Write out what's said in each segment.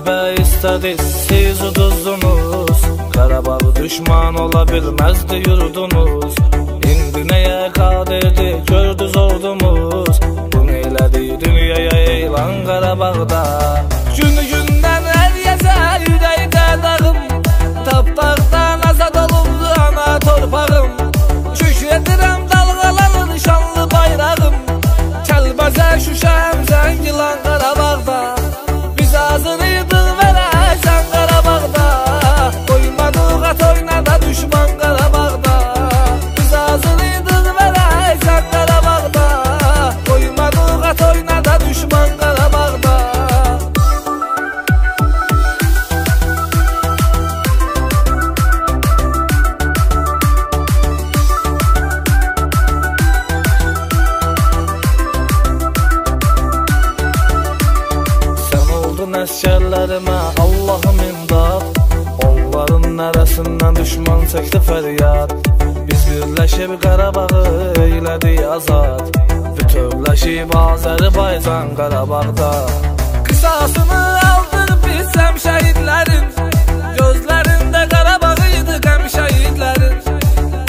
Müharibə istədik siz uduzdunuz Qarabağ düşman ola bilməzdi yurdunuz İndi nəyə qadirdi gördüz ordumuz Bunu elədi dünyaya elan Qarabağda Sən oldun əskərlərimə Allahım imdad Onların nərəsindən düşman çəkdi fəryad Biz birləşib Qarabağı eylədik azad Bütövləşib Azərbaycan Qarabağda Qisasını aldır bilsəm şəhidlərin Gözlərində Qarabağ idi qəm şəhidlərin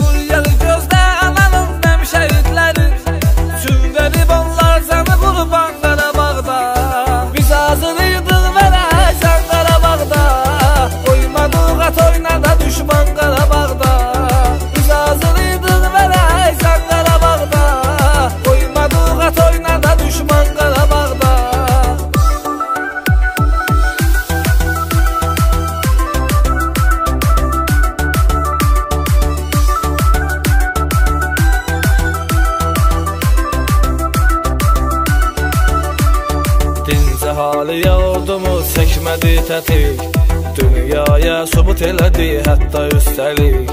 Quryəl gözdə ananın nəm şəhidlərin Sün verib onlar səni qurban Dinc əhaliyə ordumuz çəkmədi tətik. Dünyaya subut elədi hətta üstəlik.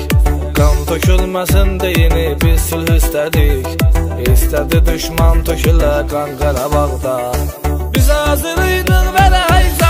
Qan tökülməsin deyini biz sülh istədik. İstədi düşman tökülə qan Qarabağda. Biz hazır idik verək